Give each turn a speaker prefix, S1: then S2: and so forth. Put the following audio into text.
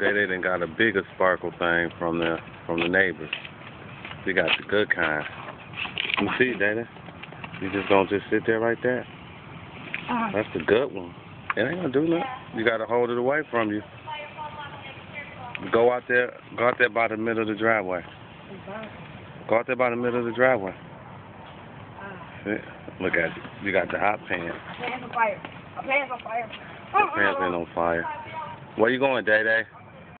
S1: Day they done got a bigger sparkle thing from the from the neighbors. We got the good kind. You see, Day You just don't just sit there like that.
S2: Uh,
S1: That's the good one. It ain't gonna do nothing. You gotta hold it away from you. Go out there, go out there by the middle of the driveway. Go out there by the middle of the driveway. Uh-huh. See? Look at you. You got the hot pants.
S2: hands on fire. My pants on fire.
S1: Your pants ain't on fire. Where you going, Day Day?